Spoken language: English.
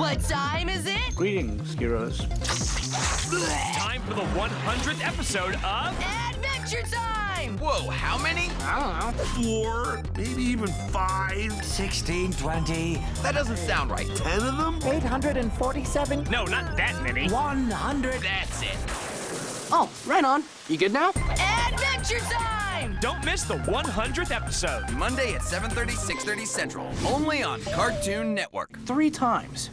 What time is it? Greetings, heroes. Time for the 100th episode of Adventure time! Whoa, how many? I don't know. Four, maybe even five. 16, 20. That doesn't sound right. Ten of them? 847. No, not that many. 100. That's it. Oh, right on. You good now? Adventure time! Don't miss the 100th episode. Monday at 7:30, 6:30 Central. Only on Cartoon Network. Three times.